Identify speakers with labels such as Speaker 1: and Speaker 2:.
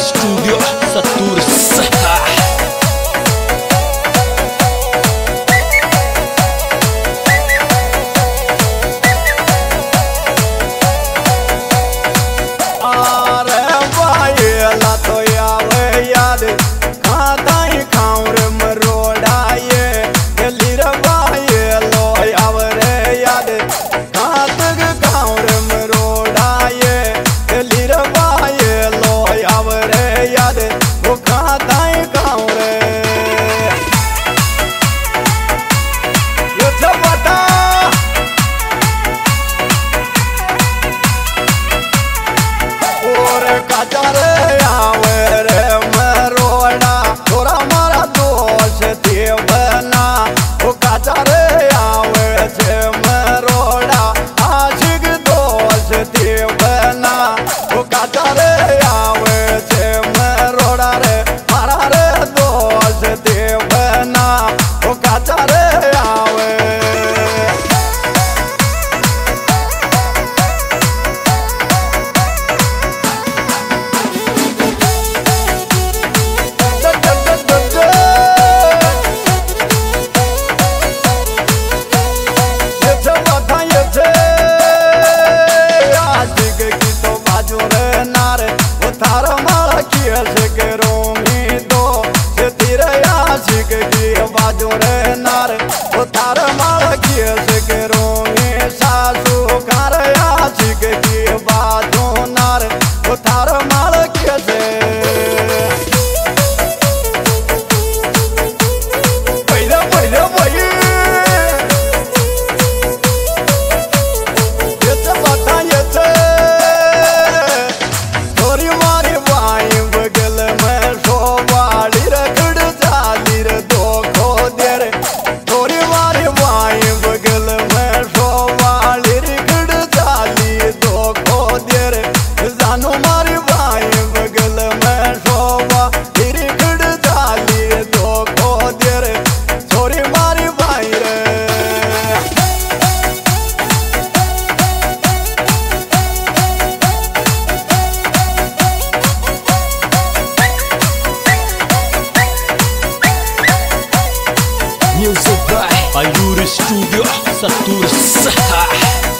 Speaker 1: estúdio satura-se. I got it.
Speaker 2: Music by Ayuri Studio Satur Sah